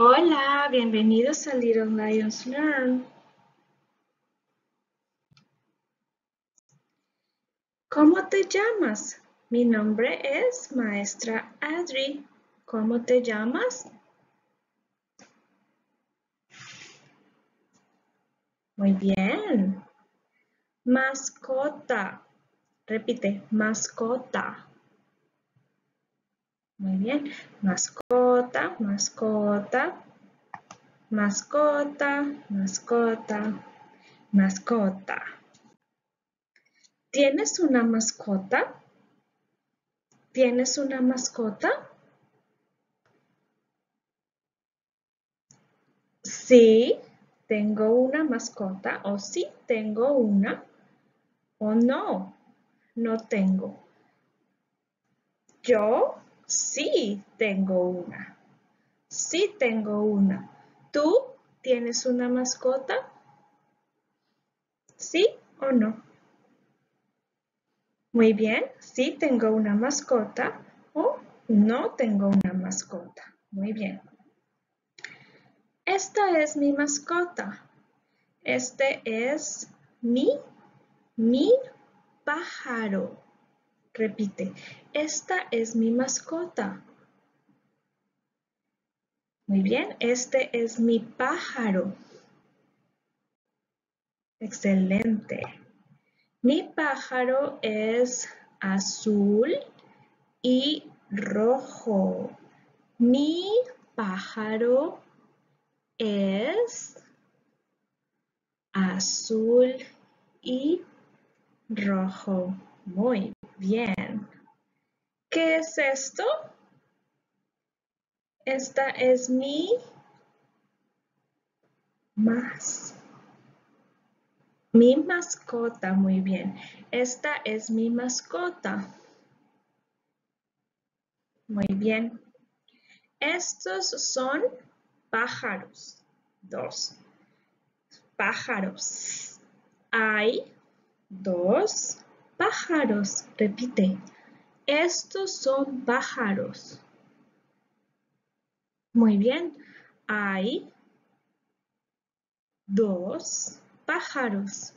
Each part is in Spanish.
Hola, bienvenidos a Little Lions Learn. ¿Cómo te llamas? Mi nombre es Maestra Adri. ¿Cómo te llamas? Muy bien. Mascota. Repite, mascota. Muy bien. Mascota, mascota, mascota, mascota, mascota. ¿Tienes una mascota? ¿Tienes una mascota? Sí, tengo una mascota o sí tengo una o no, no tengo. Yo sí tengo una. Sí tengo una. ¿Tú tienes una mascota? ¿Sí o no? Muy bien, sí tengo una mascota o no tengo una mascota. Muy bien. Esta es mi mascota. Este es mi, mi pájaro. Repite, esta es mi mascota. Muy bien, este es mi pájaro. Excelente. Mi pájaro es azul y rojo. Mi pájaro es azul y rojo. Muy bien. ¿Qué es esto? Esta es mi más. Mi mascota, muy bien. Esta es mi mascota. Muy bien. Estos son pájaros. Dos. Pájaros. Hay dos pájaros. Repite. Estos son pájaros. Muy bien. Hay dos pájaros.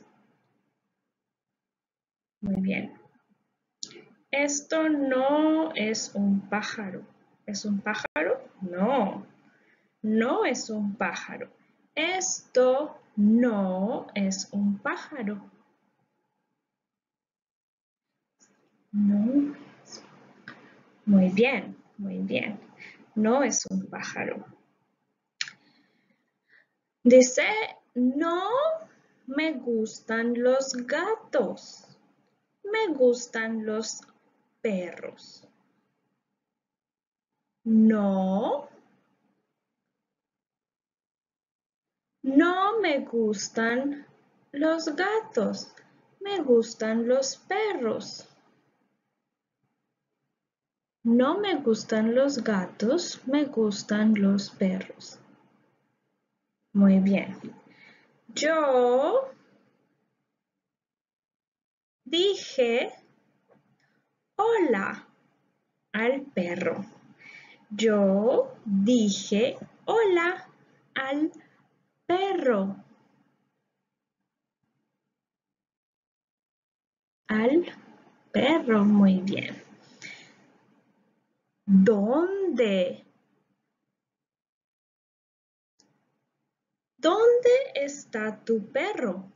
Muy bien. Esto no es un pájaro. ¿Es un pájaro? No. No es un pájaro. Esto no es un pájaro. No. Muy bien, muy bien. No es un pájaro. Dice, no me gustan los gatos. Me gustan los perros. No. No me gustan los gatos. Me gustan los perros. No me gustan los gatos, me gustan los perros. Muy bien. Yo dije hola al perro. Yo dije hola al perro. Al perro, muy bien. ¿Dónde? ¿Dónde está tu perro?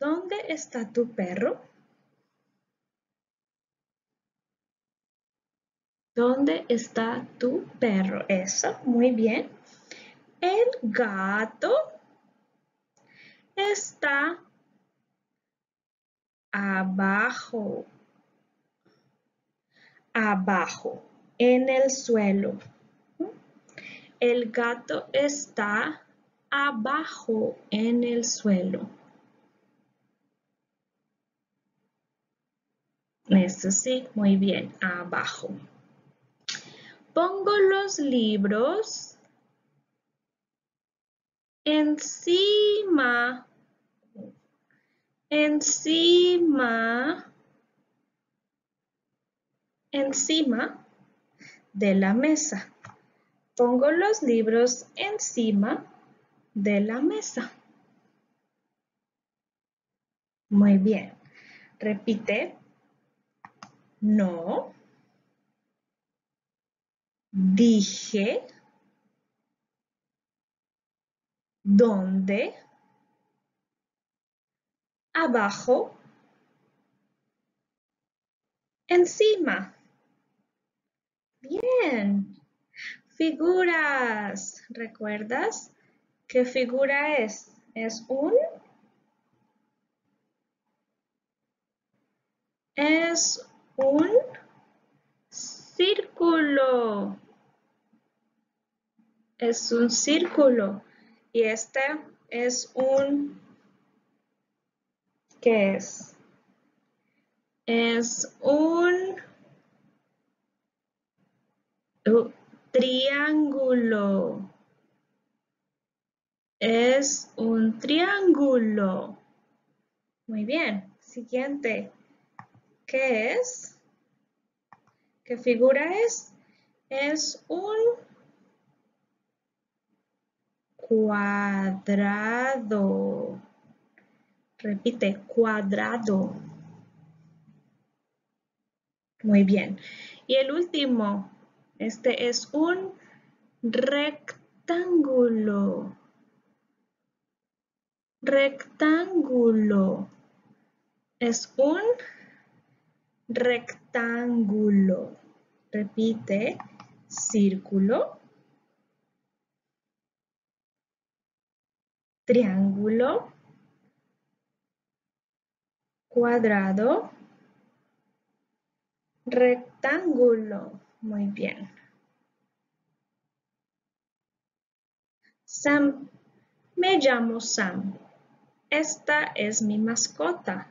¿Dónde está tu perro? ¿Dónde está tu perro? Eso, muy bien. El gato está abajo. Abajo en el suelo. El gato está abajo en el suelo. Eso sí, muy bien, abajo. Pongo los libros encima, encima, encima de la mesa. Pongo los libros encima de la mesa. Muy bien. Repite. No. Dije. ¿Dónde? Abajo. Encima. Bien. Figuras. ¿Recuerdas qué figura es? Es un... Es un círculo. Es un círculo. Y este es un... ¿Qué es? Es un triángulo. Es un triángulo. Muy bien. Siguiente. ¿Qué es? ¿Qué figura es? Es un cuadrado. Repite, cuadrado. Muy bien. Y el último, este es un rectángulo. Rectángulo. Es un rectángulo. Repite, círculo, triángulo, cuadrado, rectángulo. Muy bien. Sam, me llamo Sam. Esta es mi mascota.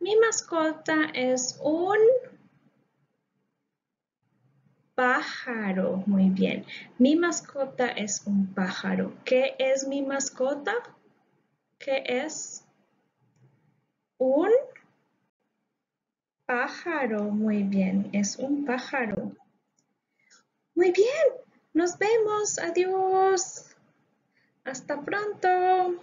Mi mascota es un pájaro. Muy bien. Mi mascota es un pájaro. ¿Qué es mi mascota? ¿Qué es? Un pájaro. Muy bien. Es un pájaro. Muy bien. Nos vemos. Adiós. Hasta pronto.